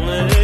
long as